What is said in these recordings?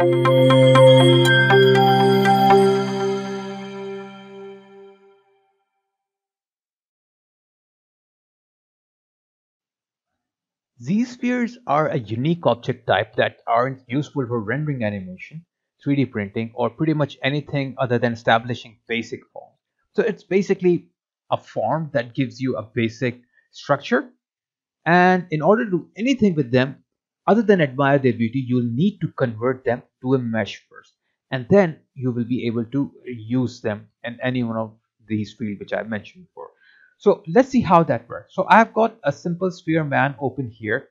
Z-spheres are a unique object type that aren't useful for rendering animation, 3D printing, or pretty much anything other than establishing basic forms. So it's basically a form that gives you a basic structure. And in order to do anything with them, other than admire their beauty, you'll need to convert them to a mesh first. And then you will be able to use them in any one of these fields which I mentioned before. So let's see how that works. So I've got a simple sphere man open here.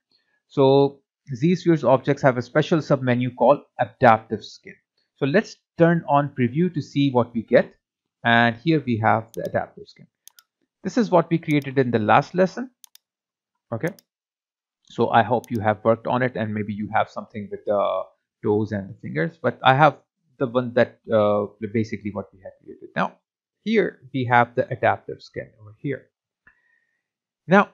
So Z-spheres objects have a special submenu called adaptive skin. So let's turn on preview to see what we get. And here we have the adaptive skin. This is what we created in the last lesson. Okay. So I hope you have worked on it and maybe you have something with the toes and the fingers. But I have the one that uh, basically what we had created. Now here we have the adaptive skin over here now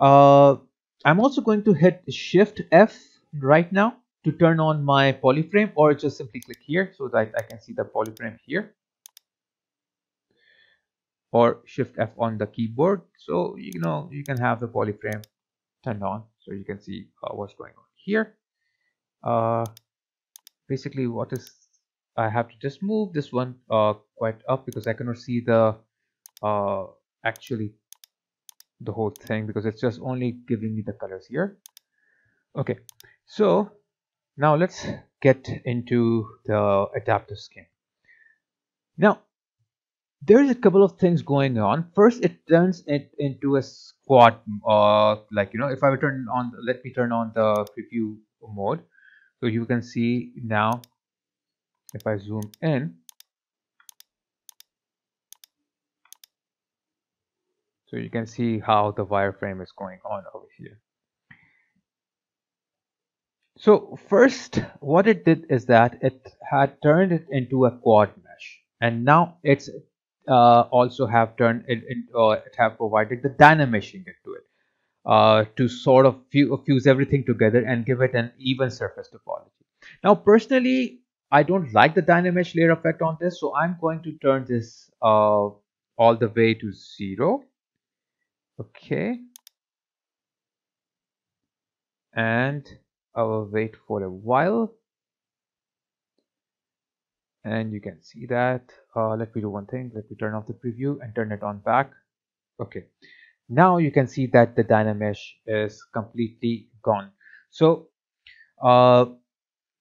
uh, I'm also going to hit shift F right now to turn on my polyframe or just simply click here so that I can see the polyframe here or shift F on the keyboard so you know you can have the polyframe turned on so you can see uh, what's going on here. Uh, basically what is I have to just move this one uh, quite up because I cannot see the uh, actually the whole thing because it's just only giving me the colors here. Okay so now let's get into the adaptive skin. Now there's a couple of things going on. First it turns it into a squad uh like you know if i turn on let me turn on the preview mode. So you can see now if I zoom in so you can see how the wireframe is going on over here. So first what it did is that it had turned it into a quad mesh and now it's uh, also have turned it into uh, it have provided the dynameshing into it uh, to sort of fuse everything together and give it an even surface topology. Now personally I don't like the Dynamesh layer effect on this, so I'm going to turn this uh, all the way to zero. Okay. And I will wait for a while. And you can see that. Uh, let me do one thing. Let me turn off the preview and turn it on back. Okay. Now you can see that the Dynamesh is completely gone. So uh,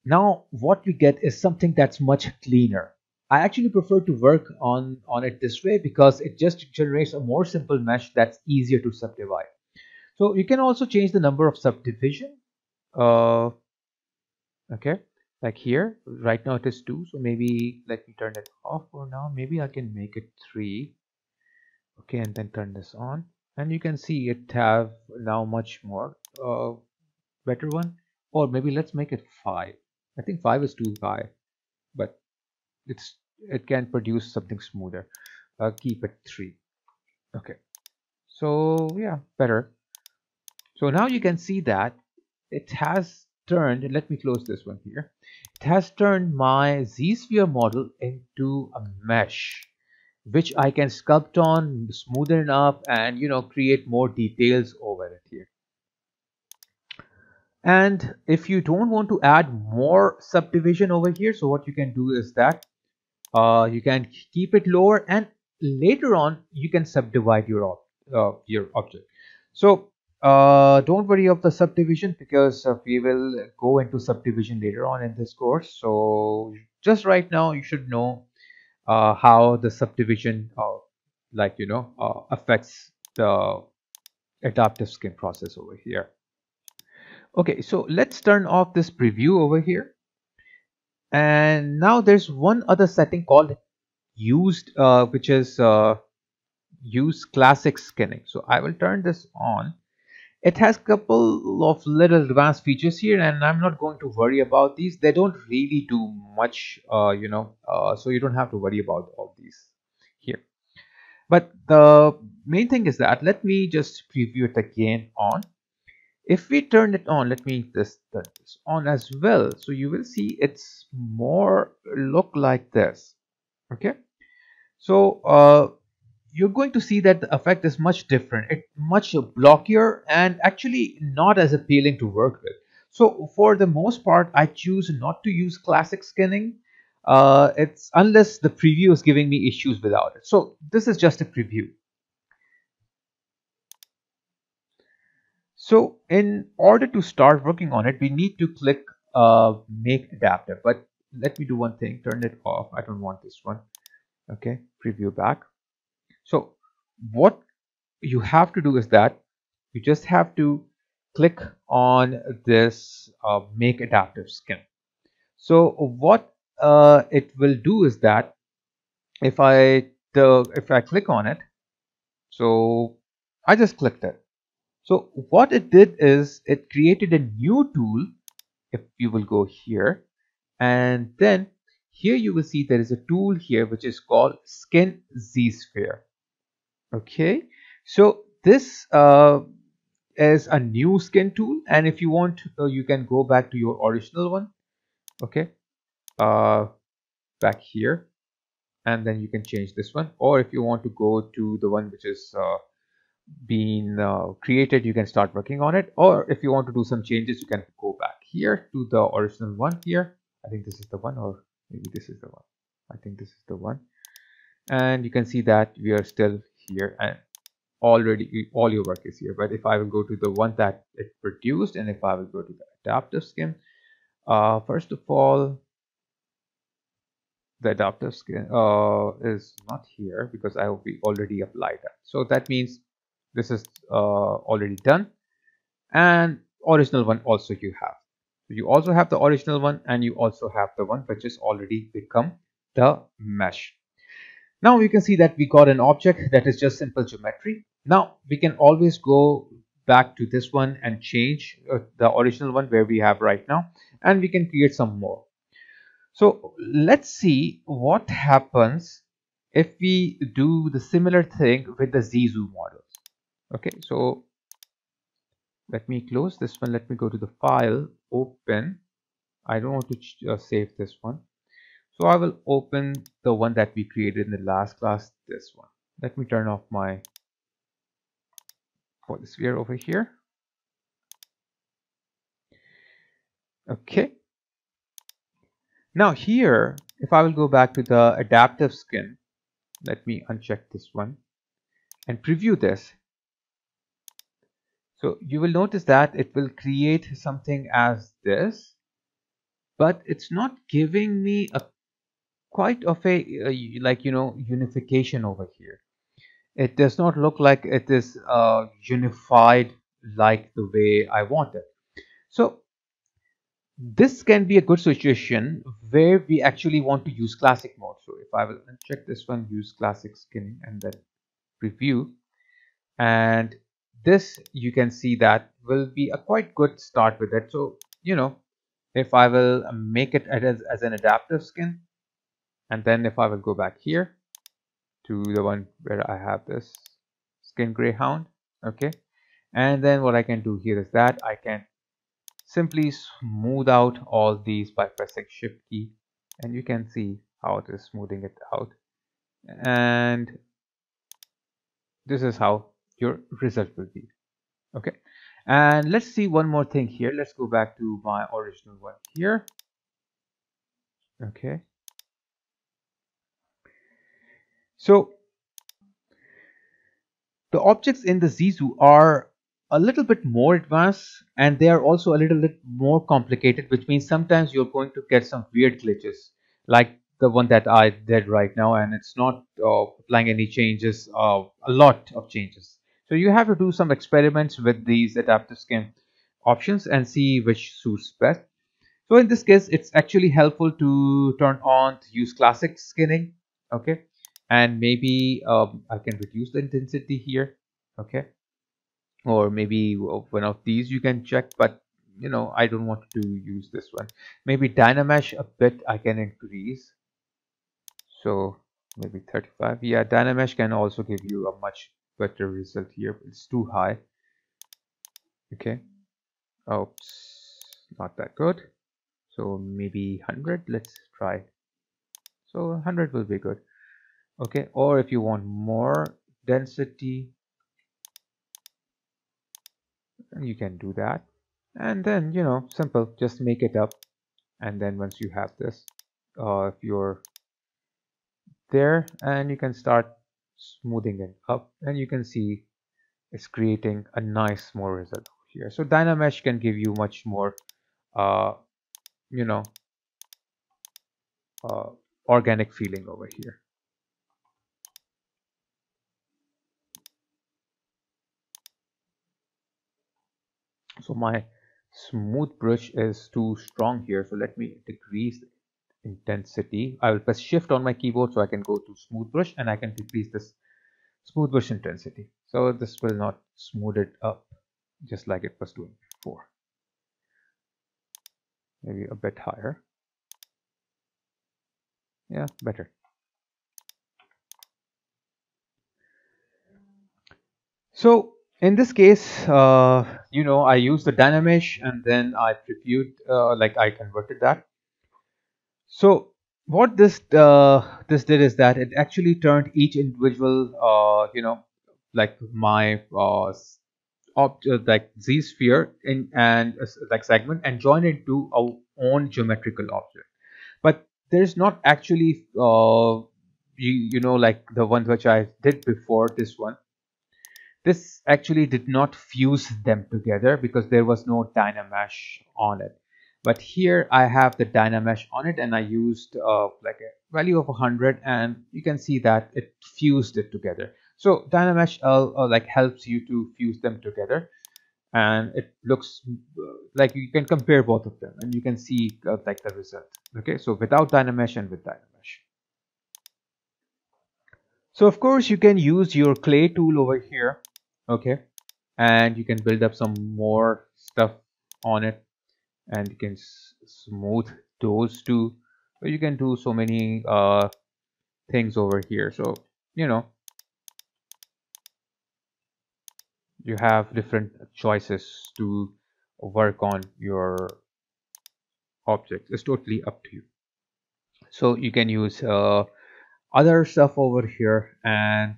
now what we get is something that's much cleaner. I actually prefer to work on, on it this way because it just generates a more simple mesh that's easier to subdivide. So you can also change the number of subdivision. Uh, okay, like here, right now it is 2. So maybe let me turn it off for now. Maybe I can make it 3. Okay, and then turn this on. And you can see it have now much more uh, better one. Or maybe let's make it 5 I think 5 is too high, but it's it can produce something smoother. Uh, keep it 3. Okay. So yeah, better. So now you can see that it has turned, let me close this one here. It has turned my Z-sphere model into a mesh which I can sculpt on, smoothen up and you know create more details over it here and if you don't want to add more subdivision over here so what you can do is that uh, you can keep it lower and later on you can subdivide your uh, your object so uh, don't worry of the subdivision because uh, we will go into subdivision later on in this course so just right now you should know uh, how the subdivision uh, like you know affects the adaptive skin process over here Okay, so let's turn off this preview over here. And now there's one other setting called used, uh, which is uh, use classic skinning. So I will turn this on. It has a couple of little advanced features here and I'm not going to worry about these. They don't really do much, uh, you know, uh, so you don't have to worry about all these here. But the main thing is that let me just preview it again on if we turn it on let me just turn this on as well so you will see it's more look like this okay so uh, you're going to see that the effect is much different it's much blockier and actually not as appealing to work with so for the most part i choose not to use classic skinning uh, it's unless the preview is giving me issues without it so this is just a preview So in order to start working on it, we need to click uh, make adapter. But let me do one thing, turn it off. I don't want this one. Okay, preview back. So what you have to do is that you just have to click on this uh, make adaptive skin. So what uh, it will do is that if I the if I click on it, so I just clicked it so what it did is it created a new tool. If you will go here and then here you will see there is a tool here which is called skin z-sphere. Okay, so this uh, is a new skin tool and if you want uh, you can go back to your original one. Okay. Uh, back here. And then you can change this one. Or if you want to go to the one which is uh, been uh, created you can start working on it. Or if you want to do some changes you can go back here to the original one here. I think this is the one or maybe this is the one. I think this is the one. And you can see that we are still here and already all your work is here but if I will go to the one that it produced and if I will go to the adaptive skin uh, first of all the adaptive skin uh, is not here because I will be already applied that. So that means this is uh, already done. And original one also you have. So you also have the original one and you also have the one which is already become the mesh now you can see that we got an object that is just simple geometry. Now we can always go back to this one and change uh, the original one where we have right now and we can create some more. So let's see what happens if we do the similar thing with the Zizou models. okay so let me close this one. Let me go to the file open. I don't want to uh, save this one so I will open the one that we created in the last class this one. Let me turn off my sphere over here. Okay. Now here if I will go back to the adaptive skin let me uncheck this one and preview this. So you will notice that it will create something as this, but it's not giving me a quite of a uh, like you know unification over here. It does not look like it is uh, unified like the way I want it. So this can be a good situation where we actually want to use classic mode. So if I will check this one, use classic skin and then preview and this you can see that will be a quite good start with it so you know if I will make it as, as an adaptive skin and then if I will go back here to the one where I have this skin greyhound okay? And then what I can do here is that I can simply smooth out all these by pressing shift key. And you can see how it is smoothing it out. And this is how your result will be okay? And let's see one more thing here. Let's go back to my original one here. Okay so the objects in the Zizou are a little bit more advanced and they are also a little bit more complicated which means sometimes you're going to get some weird glitches like the one that I did right now and it's not uh, applying any changes uh, a lot of changes so you have to do some experiments with these adaptive skin options and see which suits best. So in this case, it's actually helpful to turn on to use classic skinning. Okay. And maybe um, I can reduce the intensity here. Okay. Or maybe one of these you can check, but you know, I don't want to use this one. Maybe Dynamesh a bit I can increase. So maybe 35. Yeah, Dynamesh can also give you a much better result here it's too high okay oops not that good so maybe 100 let's try so 100 will be good okay or if you want more density you can do that. And then you know simple just make it up. And then once you have this uh, if you're there and you can start smoothing it up. And you can see it's creating a nice more result here. So dynamesh can give you much more uh, you know uh, organic feeling over here so my smooth brush is too strong here so let me decrease the intensity. I will press shift on my keyboard so I can go to smooth brush and I can decrease this smooth brush intensity. So this will not smooth it up just like it was doing before. Maybe a bit higher. Yeah better. So in this case uh, you know I used the Dynamesh and then I previewed uh, like I converted that. So what this uh, this did is that it actually turned each individual uh, you know like my uh, object uh, like z sphere in and like segment and join it to our own geometrical object. But there's not actually you, you know like the ones which I did before this one this actually did not fuse them together because there was no Dynamesh on it. But here I have the Dynamesh on it and I used uh, like a value of 100 and you can see that it fused it together. So Dynamesh uh, uh, like helps you to fuse them together and it looks uh, like you can compare both of them and you can see uh, like the result. Okay, so without Dynamesh and with Dynamesh. So of course you can use your clay tool over here okay. And you can build up some more stuff on it. And you can smooth those too but you can do so many uh things over here. So you know. You have different choices to work on your objects. It's totally up to you. So you can use uh, other stuff over here and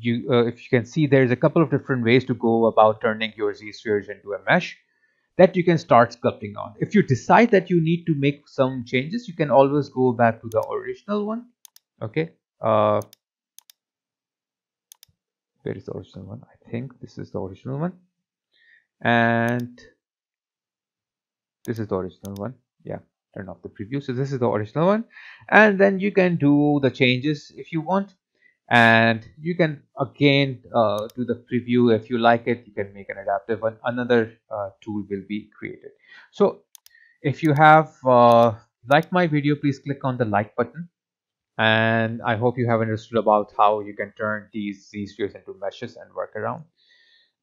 you uh, if you can see there's a couple of different ways to go about turning your z-spheres into a mesh that you can start sculpting on. If you decide that you need to make some changes you can always go back to the original one. Okay uh where is the original one? I think this is the original one. And this is the original one. Yeah turn off the preview. So this is the original one. And then you can do the changes if you want and you can again uh, do the preview. If you like it you can make an adaptive one. Another uh, tool will be created. So if you have uh, liked my video please click on the like button. And I hope you have understood about how you can turn these these views into meshes and work around.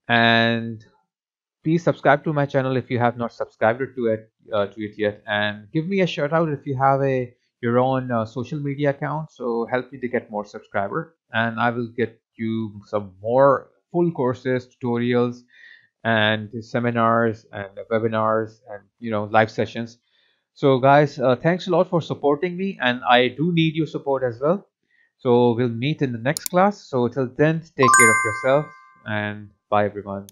And please subscribe to my channel if you have not subscribed to it uh, to it yet. And give me a shout out if you have a your own uh, social media account so help me to get more subscriber. And i will get you some more full courses tutorials and seminars and webinars and you know live sessions. So guys uh, thanks a lot for supporting me and i do need your support as well. So we'll meet in the next class. So till then take care of yourself and bye everyone